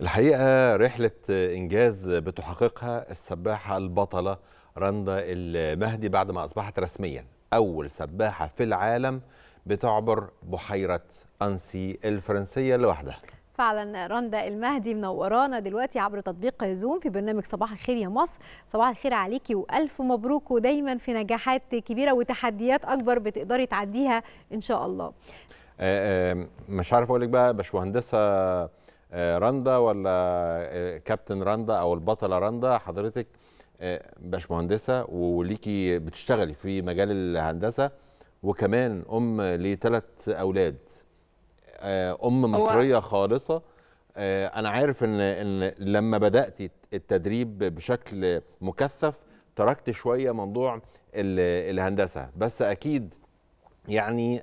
الحقيقة رحلة إنجاز بتحققها السباحة البطلة رندا المهدي بعد ما أصبحت رسميا أول سباحة في العالم بتعبر بحيرة أنسي الفرنسية لوحدها. فعلا رندا المهدي منورانا دلوقتي عبر تطبيق زوم في برنامج صباح الخير يا مصر. صباح الخير عليكي وألف مبروك ودايما في نجاحات كبيرة وتحديات أكبر بتقدري تعديها إن شاء الله. آه، آه، مش عارف أقول لك بقى باشمهندسة رندا ولا آه، كابتن رندا أو البطلة رندا حضرتك آه، باشمهندسة وليكي بتشتغلي في مجال الهندسة وكمان أم لثلاث أولاد. آه، أم مصرية خالصة. آه، أنا عارف إن إن لما بدأتي التدريب بشكل مكثف تركت شوية موضوع ال- الهندسة. بس أكيد يعني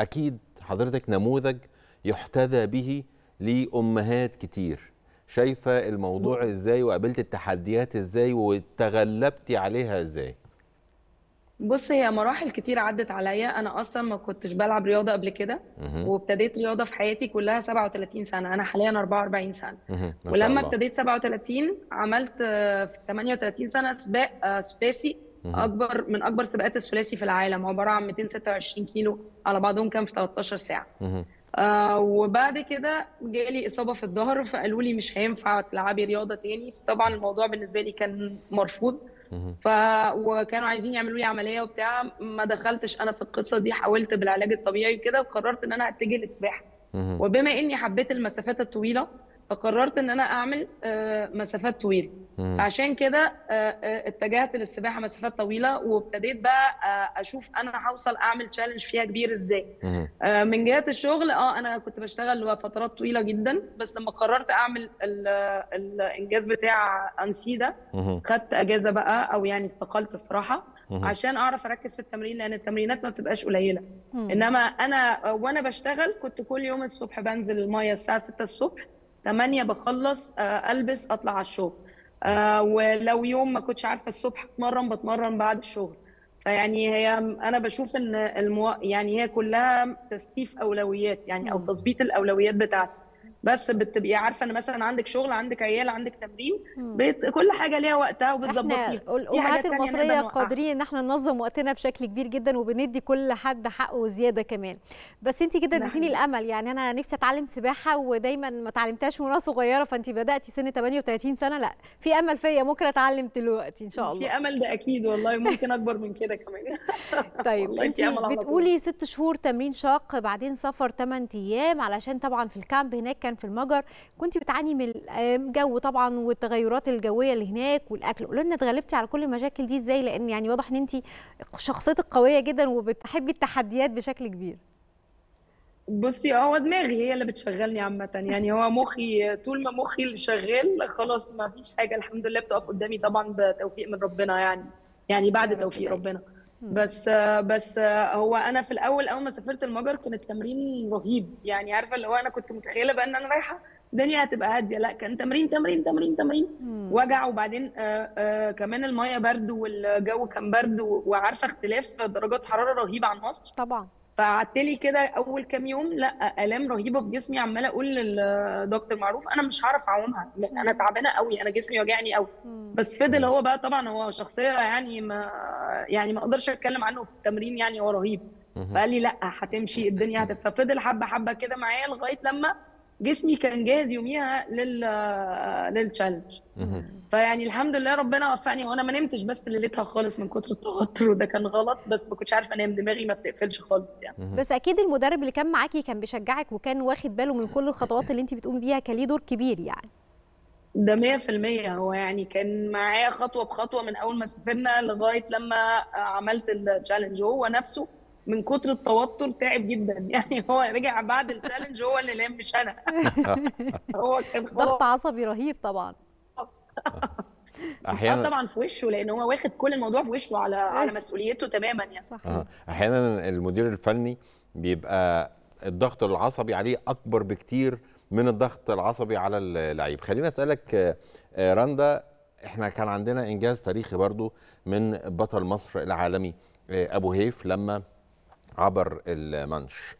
أكيد حضرتك نموذج يحتذى به لأمهات كتير. شايفة الموضوع إزاي وقابلت التحديات إزاي وتغلبتي عليها إزاي؟ بص هي مراحل كتير عدت عليا. أنا أصلا ما كنتش بلعب رياضة قبل كده. وابتديت رياضة في حياتي كلها 37 سنة. أنا حاليا 44 سنة. ولما الله. ابتديت 37 عملت آه، في 38 سنة سباق آه، ثلاثي. أكبر من أكبر سباقات الثلاثي في العالم. عبارة عن 226 كيلو على بعضهم كان في 13 ساعة. آه وبعد كده جالي إصابة في الظهر فقالوا لي مش هينفع تلعبي رياضة تاني طبعا الموضوع بالنسبة لي كان مرفوض. ف وكانوا عايزين يعملوا لي عملية وبتاع ما دخلتش أنا في القصة دي حاولت بالعلاج الطبيعي وكده وقررت إن أنا أتجه للسباحة. وبما إني حبيت المسافات الطويلة فقررت إن أنا أعمل آه، مسافات طويلة. عشان كده آه، آه، اتجهت للسباحة مسافات طويلة وابتديت بقى أشوف أنا هوصل أعمل تشالنج فيها كبير إزاي من جهة الشغل آه أنا كنت بشتغل فترات طويلة جدا بس لما قررت أعمل ال- الإنجاز بتاع انسي ده. خدت أجازة بقى أو يعني استقلت الصراحه. عشان أعرف أركز في التمرين لأن التمرينات ما بتبقاش قليلة. إنما أنا وأنا بشتغل كنت كل يوم الصبح بنزل المية الساعة 6 الصبح 8 بخلص آه، ألبس أطلع على الشغل. آه، ولو يوم ما كنتش عارفة الصبح أتمرن بتمرن بعد الشغل. فيعني هي أنا بشوف إن المو... يعني هي كلها تستيف أولويات يعني أو. تظبيط الأولويات بتاعتك بس بتبقي عارفة إن مثلا عندك شغل عندك عيال عندك تمرين. بت... كل حاجة ليها وقتها وبتظبطيها الأمهات المصرية. قادرين إن إحنا ننظم وقتنا بشكل كبير جدا وبندي كل حد حقه وزيادة كمان بس انت كده ده اديتيني. الأمل يعني أنا نفسي أتعلم سباحة ودايما ما اتعلمتهاش وأنا صغيرة فانت بدأتي سن 38 سنة لأ في أمل فيا ممكن أتعلم دلوقتي إن شاء الله في أمل ده أكيد والله ممكن أكبر من كده كمان طيب انت. بتقولي ست شهور تمرين شاق بعدين سفر 8 أيام علشان طبعا في الكامب هناك كان في المجر كنت بتعاني من الجو طبعا والتغيرات الجوية اللي هناك والأكل. قولي لنا اتغلبتي على كل المشاكل دي إزاي؟ لأن يعني واضح إن انت شخصيتك قوية جدا وبتحبي التحديات بشكل كبير. بصي هو دماغي هي اللي بتشغلني عامة. يعني هو مخي طول ما مخي اللي شغال خلاص ما فيش حاجة. الحمد لله بتقف قدامي طبعا بتوفيق من ربنا يعني. يعني بعد توفيق ربنا. بس بس هو أنا في الأول أول ما سافرت المجر كان التمرين رهيب. يعني عارفة اللي هو أنا كنت متخيلة بقى إن أنا رايحة الدنيا هتبقى هادية. لأ كان تمرين تمرين تمرين تمرين. وجع وبعدين آه، آه، كمان المية برد والجو كان برد وعارفة اختلاف درجات حرارة رهيبه عن مصر. طبعا. فقعدت لي كده أول كام يوم لأ آلام رهيبة في جسمي عمالة أقول للدكتور معروف أنا مش هعرف أعومها أنا تعبانة قوي أنا جسمي وجعني قوي. بس فضل هو بقى طبعا هو شخصية يعني ما يعني ما أقدرش أتكلم عنه في التمرين يعني هو رهيب. فقال لي لأ هتمشي الدنيا هتبقى ففضل حبة حبة كده معايا لغاية لما جسمي كان جاهز يوميها لل للتشالنج. فيعني الحمد لله ربنا وفقني وأنا ما نمتش بس ليلتها خالص من كتر التوتر وده كان غلط بس ما كنتش عارفة أنام دماغي ما بتقفلش خالص يعني. بس أكيد المدرب اللي كان معاكي كان بيشجعك وكان واخد باله من كل الخطوات اللي أنت بتقومي بيها كان ليه دور كبير يعني. ده 100% هو يعني كان معايا خطوة بخطوة من أول ما سافرنا لغاية لما عملت التشالنج هو نفسه. من كتر التوتر تعب جدا. يعني هو رجع بعد التشالنج هو اللي نام مش أنا هو كان ضغط عصبي رهيب طبعا. أحيانا طبعا في وشه لأن هو واخد كل الموضوع في وشه على على مسؤوليته تماما يعني. صح. آه. أحيانا المدير الفني بيبقى الضغط العصبي عليه أكبر بكتير من الضغط العصبي على اللعيب. خليني أسألك آه، آه، رندا إحنا كان عندنا إنجاز تاريخي برضو من بطل مصر العالمي آه، أبو هيف لما عبر المانش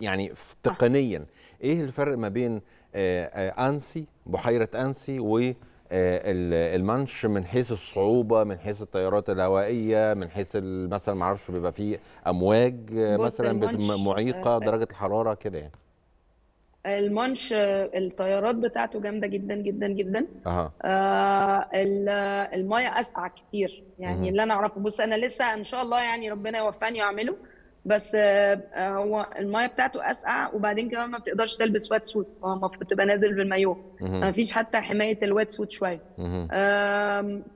يعني تقنيا إيه الفرق ما بين آه، آه، أنسي بحيرة أنسي و آه، ال- المانش من حيث الصعوبة من حيث التيارات الهوائية من حيث مثلا ما أعرفش بيبقى فيه أمواج بص، مثلا آه، درجة الحرارة كده يعني. المانش الطيارات بتاعته جامدة جدا جدا جدا. أها. آه ال- المايه أسقع كتير. يعني. اللي أنا أعرفه بص أنا لسه إن شاء الله يعني ربنا يوفقني وأعمله. بس آه آه، هو المايه بتاعته أسقع وبعدين كمان ما بتقدرش تلبس wet suit هو المفروض تبقى نازل بالمايو. ما فيش حتى حماية ال wet suit شوية.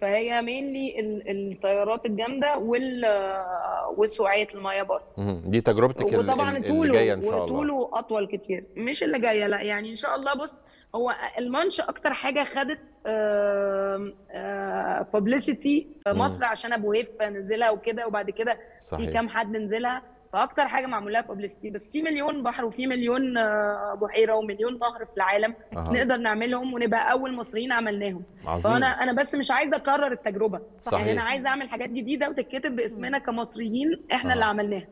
فهي mainly التيارات الجامدة وال آه، وسقعة المايه برضه. دي تجربتك وطبعا ال- اللي طوله جاية إن شاء الله. وطوله أطول كتير. مش اللي جاية لا يعني إن شاء الله بص هو المانش أكتر حاجة خدت بابليستي في مم. مصر عشان أبو هيف نزلها وكده وبعد كده في كام حد نزلها. فأكتر حاجة معمول لها بابليستي بس في مليون بحر وفي مليون آه، بحيره ومليون نهر في العالم أها. نقدر نعملهم ونبقى أول مصريين عملناهم عظيم فأنا أنا بس مش عايزة أكرر التجربة صحيح. يعني أنا عايزة أعمل حاجات جديدة وتتكتب باسمنا كمصريين إحنا أها. اللي عملناها.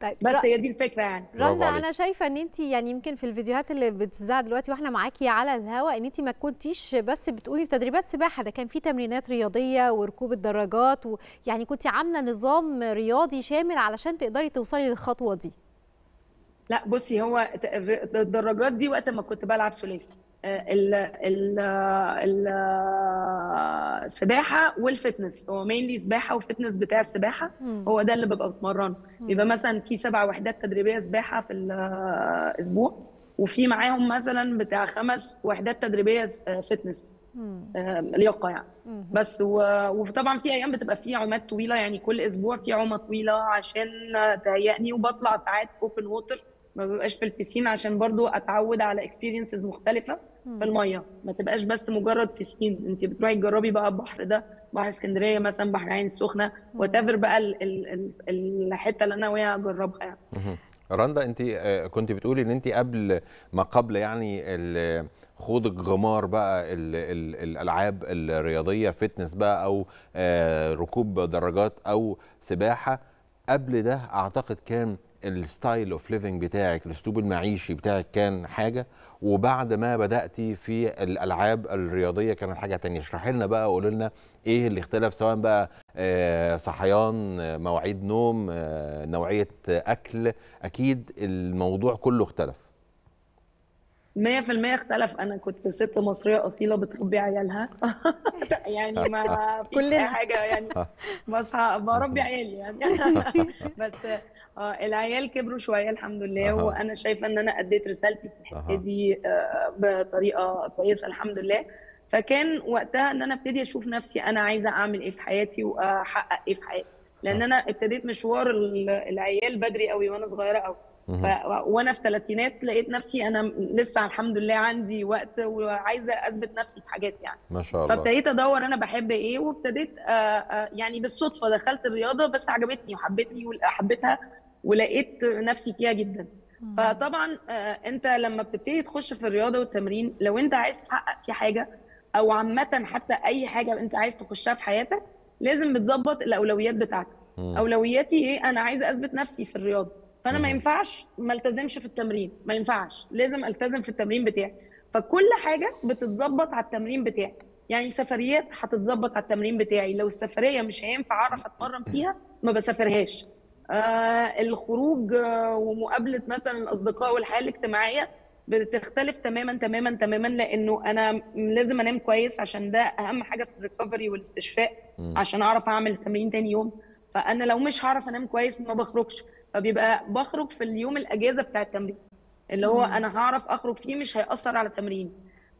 طيب بس هي دي الفكرة يعني رندا. أنا شايفة إن انت يعني يمكن في الفيديوهات اللي بتذاع دلوقتي وإحنا معاكي على الهواء إن انت ما كنتيش بس بتقولي بتدريبات سباحة ده كان في تمرينات رياضية وركوب الدراجات ويعني كنت عاملة نظام رياضي شامل علشان تقدري توصلي للخطوة دي؟ لا بصي هو الدراجات دي وقت ما كنت بلعب ثلاثي. آه، ال ال ال آه، السباحه وال fitness. هو mainly سباحة و fitness بتاع السباحة. هو ده اللي ببقى بتمرنه. بيبقى مثلا في سبع وحدات تدريبية سباحة في الأسبوع وفي معاهم مثلا بتاع خمس وحدات تدريبية آه، fitness مم. آه، لياقة يعني مم. بس وطبعا في أيام بتبقى في عومات طويلة يعني كل أسبوع في عومة طويلة عشان تهيئني وبطلع ساعات open water ما ببقاش في البسين عشان برضو أتعود على experiences مختلفة في المية ما تبقاش بس مجرد بسين انت بتروحي تجربي بقى البحر ده بحر اسكندرية مثلا بحر العين السخنة وات بقى ال- ال- ال- الحتة اللي أنا ناوية أجربها يعني. رندا انت آه، كنت بتقولي إن انت قبل ما قبل يعني خوض الغمار بقى ال ال الألعاب الرياضية fitness بقى أو آه، ركوب دراجات أو سباحة قبل ده أعتقد كان ال style of living بتاعك الأسلوب المعيشي بتاعك كان حاجة. وبعد ما بدأتي في الألعاب الرياضية كانت حاجة تانية. اشرحي لنا بقى وقولي لنا إيه اللي اختلف سواء بقى آه، صحيان آه، مواعيد نوم آه، نوعية أكل. أكيد الموضوع كله اختلف. 100% اختلف أنا كنت ست مصرية أصيلة بتربي عيالها يعني ما فيش. أي حاجة يعني بصحى بربي عيالي يعني بس آه العيال كبروا شوية الحمد لله أها. وأنا شايفة إن أنا أديت رسالتي في الحتة. دي آه بطريقة كويسة الحمد لله فكان وقتها إن أنا أبتدي أشوف نفسي أنا عايزة أعمل إيه في حياتي وأحقق إيه في حياتي لأن. أنا ابتديت مشوار ال- العيال بدري قوي وأنا صغيرة قوي. وأنا في ثلاثينات لقيت نفسي أنا لسه الحمد لله عندي وقت وعايزة اثبت نفسي في حاجات يعني. ما شاء الله. فابتديت ادور أنا بحب إيه وابتديت آه، آه، يعني بالصدفة دخلت الرياضة بس عجبتني وحبيتني وحبيتها ولقيت نفسي فيها جدا. فطبعا آه، انت لما بتبتدي تخش في الرياضة والتمرين لو انت عايز تحقق في حاجة أو عامة حتى اي حاجة انت عايز تخشها في حياتك لازم بتظبط الاولويات بتاعتك. أولوياتي إيه؟ أنا عايزة أثبت نفسي في الرياضة. فانا ما. ينفعش ما التزمش في التمرين ما ينفعش لازم التزم في التمرين بتاعي. فكل حاجة بتتظبط على التمرين بتاعي. يعني سفريات هتتظبط على التمرين بتاعي. لو السفرية مش هينفع أعرف أتمرن فيها ما بسافرهاش. آه الخروج آه ومقابلة مثلا الأصدقاء والحياة الاجتماعية بتختلف تماما تماما تماما لأنه أنا لازم أنام كويس عشان ده أهم حاجة في الريكفري والاستشفاء. عشان أعرف أعمل تمرين تاني يوم. فأنا لو مش هعرف أنام كويس ما بخرجش فبيبقى بخرج في اليوم الأجازة بتاع التمرين اللي هو مم. أنا هعرف أخرج فيه مش هيأثر على تمريني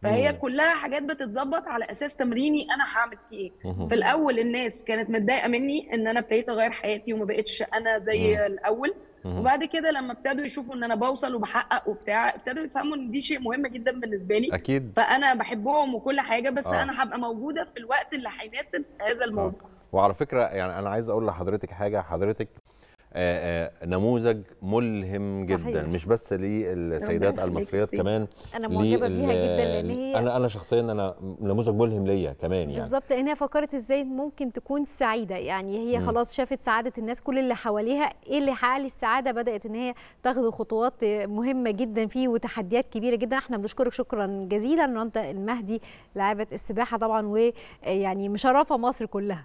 فهي مم. كلها حاجات بتتظبط على أساس تمريني أنا هعمل فيه إيه. في الأول الناس كانت متضايقة مني إن أنا ابتديت أغير حياتي وما بقتش أنا زي مم. الأول مهم. وبعد كده لما ابتدوا يشوفوا إن أنا بوصل وبحقق وبتاع ابتدوا يفهموا إن دي شيء مهم جدا بالنسبة لي أكيد فأنا بحبهم وكل حاجة بس آه. أنا هبقى موجودة في الوقت اللي هيناسب هذا الموضوع وعلى فكرة يعني أنا عايز أقول لحضرتك حاجة حضرتك آه، آه، نموذج ملهم جدا صحيح. مش بس للسيدات المصريات. كمان أنا معجبة بيها جدا لأن هي أنا أنا شخصيا أنا نموذج ملهم ليا كمان يعني بالظبط لأن هي فكرت إزاي ممكن تكون سعيدة يعني هي. خلاص شافت سعادة الناس كل اللي حواليها إيه اللي حقق لي السعادة بدأت إن هي تاخد خطوات مهمة جدا فيه وتحديات كبيرة جدا إحنا بنشكرك شكرا جزيلا رندا المهدي لاعبه السباحة طبعا ويعني مشرفة مصر كلها